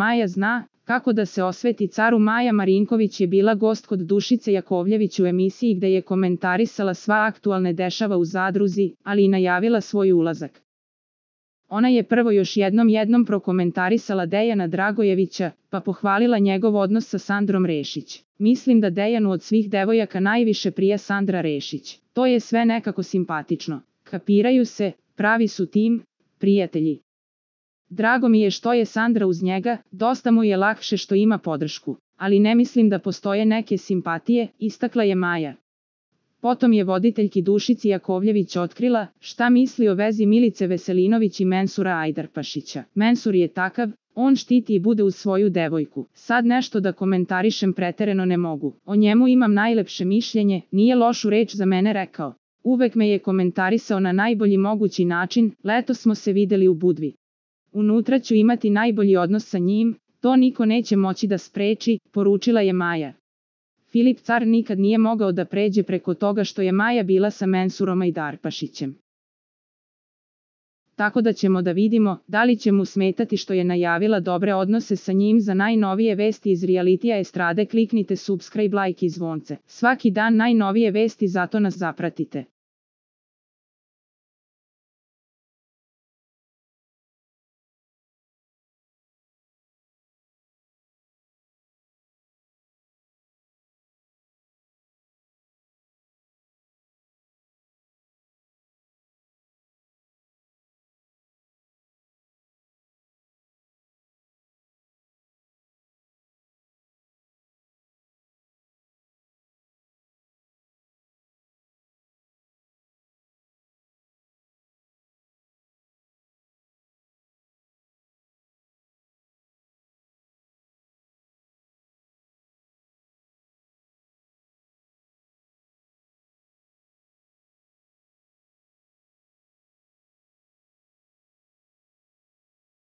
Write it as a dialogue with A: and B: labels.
A: Maja zna, kako da se osveti caru Maja Marinković je bila gost kod Dušice Jakovljević u emisiji gde je komentarisala sva aktualne dešava u zadruzi, ali i najavila svoj ulazak. Ona je prvo još jednom jednom prokomentarisala Dejana Dragojevića, pa pohvalila njegov odnos sa Sandrom Rešić. Mislim da Dejanu od svih devojaka najviše prija Sandra Rešić. To je sve nekako simpatično. Kapiraju se, pravi su tim, prijatelji. Drago mi je što je Sandra uz njega, dosta mu je lakše što ima podršku, ali ne mislim da postoje neke simpatije, istakla je Maja. Potom je voditeljki Dušici Jakovljević otkrila šta misli o vezi Milice Veselinović i Mensura Ajdarpašića. Mensur je takav, on štiti i bude uz svoju devojku. Sad nešto da komentarišem pretereno ne mogu. O njemu imam najlepše mišljenje, nije lošu reč za mene rekao. Uvek me je komentarisao na najbolji mogući način, leto smo se videli u Budvi. Unutra ću imati najbolji odnos sa njim, to niko neće moći da spreči, poručila je Maja. Filip Car nikad nije mogao da pređe preko toga što je Maja bila sa Mensurom i Darpašićem. Tako da ćemo da vidimo da li će mu smetati što je najavila dobre odnose sa njim za najnovije vesti iz realitija estrade kliknite subscribe like i zvonce. Svaki dan najnovije vesti zato nas zapratite.